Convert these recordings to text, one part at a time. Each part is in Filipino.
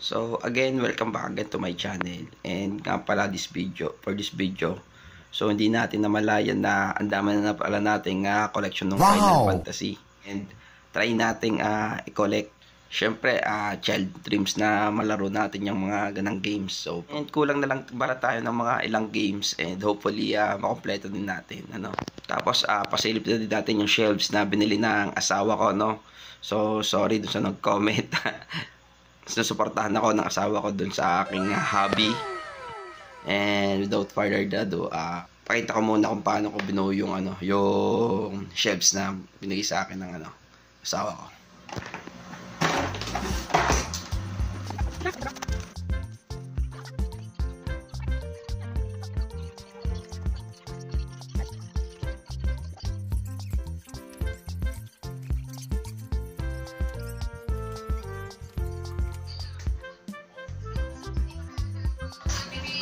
So again, welcome back again to my channel. And nga pala this video, for this video, so hindi natin namalayan na ang dami na pala nating uh, collection ng Wow! Final Fantasy. And try nating uh, i-collect Siyempre, uh, child dreams na malaro natin yung mga ganang games. So, and kulang na lang para tayo ng mga ilang games and hopefully uh, makompleto din natin. Ano? Tapos, uh, pasilip na din natin yung shelves na binili ng asawa ko. No? So, sorry dun sa nag-comment. Susuportahan ako ng asawa ko dun sa aking hobby. And without further ado, uh, pakita ko muna kung paano ko binuo yung, ano, yung shelves na binigay sa akin ng ano, asawa ko.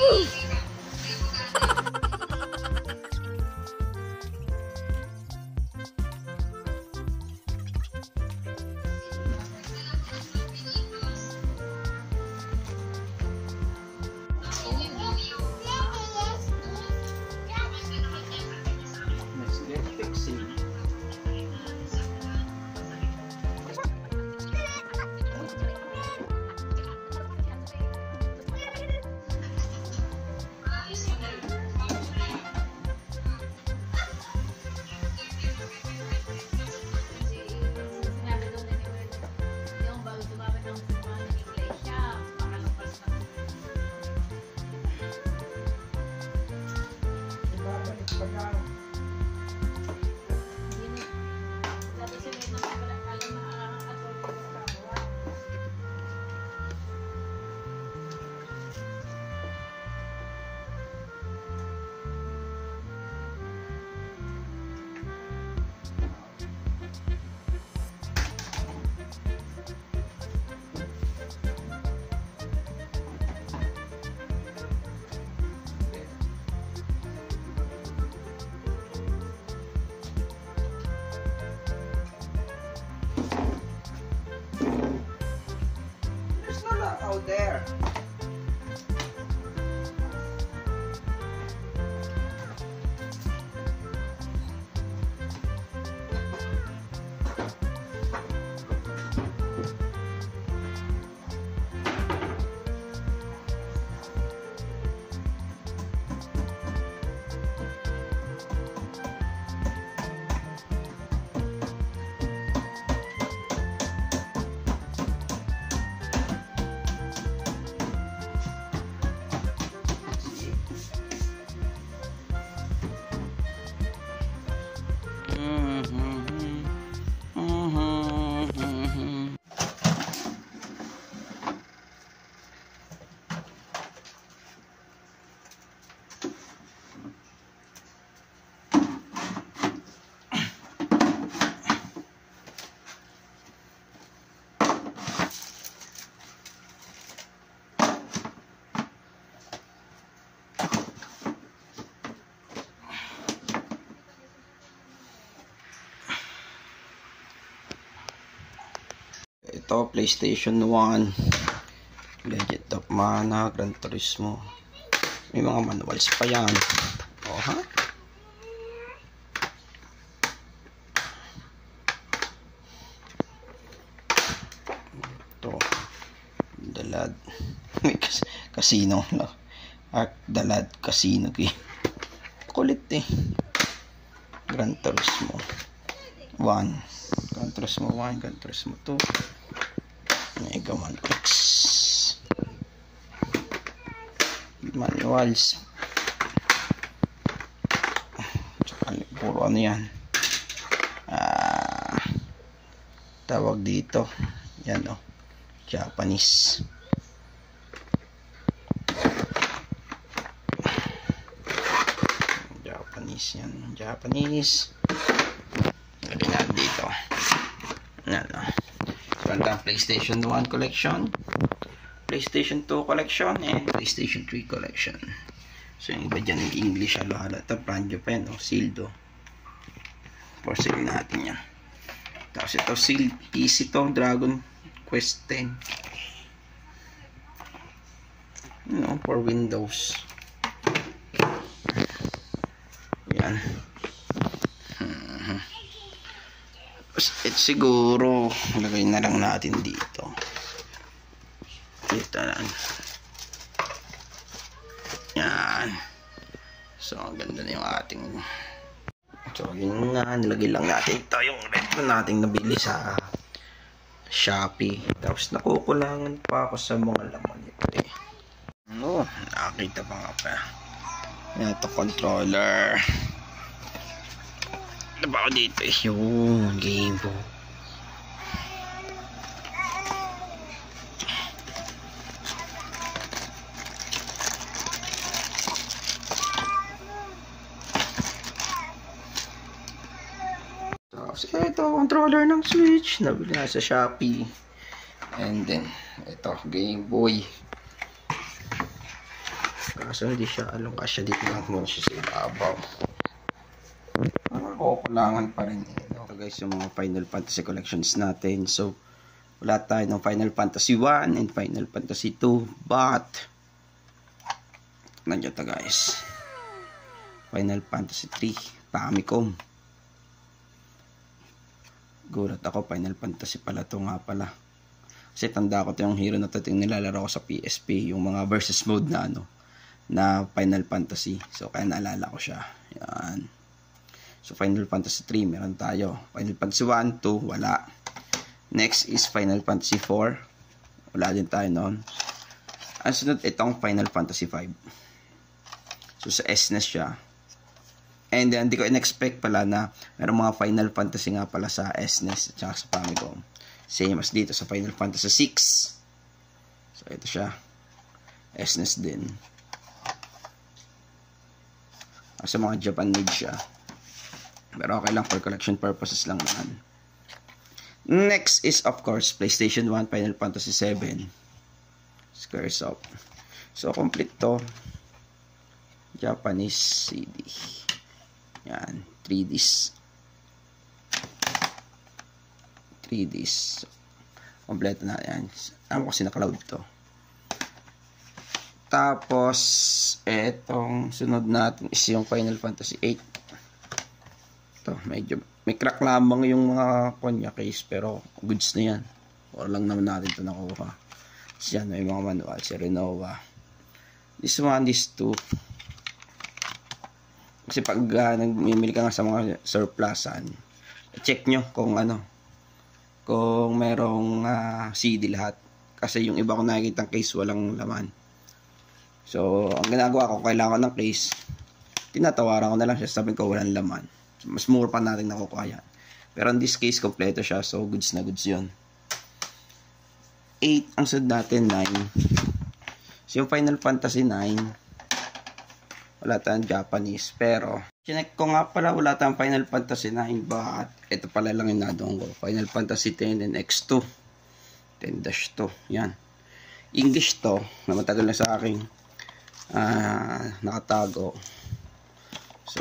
Ooh. There. Ito, PlayStation 1. Legend of Mana, Gran Turismo. May mga manuals pa yan. O, ha? Ito. Dalad. Kas casino. no? Arc Dalad Casino. Eh. Kulit eh. Gran Turismo. 1. Gran Turismo 1, Gran Turismo 2. Mega Man X. Manuals. Tsaka, puro ano yan. Ah, tawag dito. Yan o. Japanese. Japanese yan. Japanese. Lagyan natin dito. Yan o. Ganda PlayStation 1 collection. PlayStation 2 collection and PlayStation 3 collection. So yung iba dyan English halo halo. Ito brand new pa yan. Oh, sealed oh. For sale natin yan. Tapos ito sealed PC to Dragon Quest 10. you know, for Windows. Yan. Mhm. Tapos, It siguro, lagay na lang natin dito. Dito lang. Yan. So, ang ganda na yung ating So, yun nga, nilagay lang natin ito yung retro nating nabili sa Shopee. Tapos, nakukulangan pa ako sa mga laman nito eh. No, nakakita pa nga pa. Ito controller. Ano ba ako dito? Yung game po. Tapos, ito, controller ng Switch. Nabili na sa Shopee. And then, ito, Game Boy. Kaso hindi siya alam kasi dito lang muna siya sa ibabaw. Nakakakulangan pa rin? So guys, yung mga Final Fantasy collections natin. So, wala tayo ng Final Fantasy 1 and Final Fantasy 2. But, nandiyan to guys. Final Fantasy 3. Famicom. Gulat ako, Final Fantasy pala to nga pala. Kasi tanda ko to yung hero na to yung nilalaro ko sa PSP. Yung mga versus mode na ano na Final Fantasy. So, kaya naalala ko siya. Yan. So, Final Fantasy 3, meron tayo. Final Fantasy 1, 2, wala. Next is Final Fantasy 4. Wala din tayo noon. Ang sunod, itong Final Fantasy 5. So, sa SNES siya. And then, hindi ko in-expect pala na meron mga Final Fantasy nga pala sa SNES at saka sa Famicom. Same as dito sa Final Fantasy 6. So, ito siya. SNES din. Sa mga Japan made siya. Pero okay lang for collection purposes lang naman. Next is of course PlayStation 1 Final Fantasy 7. Squares up. So complete to. Japanese CD. Yan, 3Ds. 3Ds. Kompleto na yan. Ano kasi na-cloud to. Tapos, etong sunod natin is yung Final Fantasy 8. Ito, medyo may crack lamang yung mga konya case pero goods na yan. Or lang naman natin ito nakuha. Kasi yan, may mga manual. Si Renova. This one, this two. Kasi pag uh, nagmimili ka nga sa mga surplusan, check nyo kung ano, kung merong uh, CD lahat. Kasi yung iba ko nakikita case walang laman. So, ang ginagawa ko, kailangan ng case, tinatawaran ko na lang siya, sabi ko walang laman. Mas more pa natin nakukuha yan. Pero in this case, kompleto siya, so goods na goods yun. 8, ang sunod natin, 9. So, yung Final Fantasy 9, wala tayong Japanese, pero, chinek ko nga pala, wala tayong Final Fantasy 9, but, ito pala lang yung nadoon ko. Final Fantasy 10 and X2. 10-2, yan. English to, na matagal na sa akin uh, nakatago so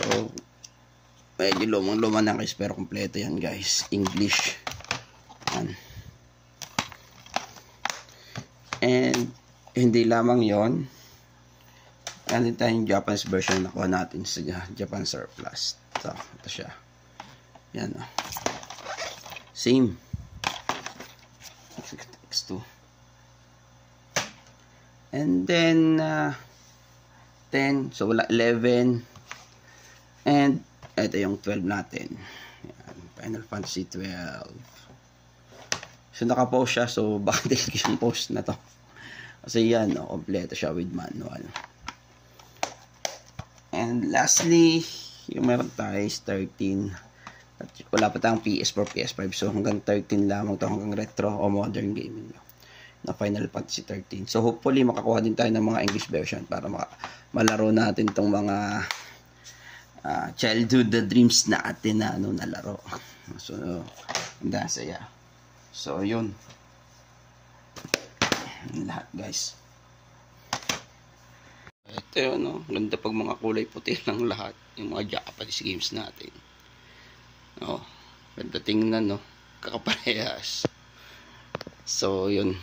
medyo lumang luma na guys pero kompleto yan guys. English. Yan. And hindi lamang yon. Din tayong Japanese version na nakuha natin sa Japan surplus. Ito, ito siya. Yan o oh. same. X2 and then uh, 10. So, wala 11. And, ito yung 12 natin. Yan, Final Fantasy 12. So, nakapost siya. So, baka delete yung post na to. Kasi yan, no, kompleto siya with manual. And lastly, yung meron tayo is 13. At wala pa tayong PS4, PS5. So, hanggang 13 lamang to hanggang retro o modern gaming na Final Fantasy 13. So hopefully makakuha din tayo ng mga English version para malaro natin tong mga uh, childhood dreams natin na ano nalaro. So ang saya. So yun. Lahat guys. Ito yun, no? Ganda pag mga kulay puti lang lahat. Yung mga Japanese games natin. Oh, ganda tingnan, no? Kakaparehas. So, yun.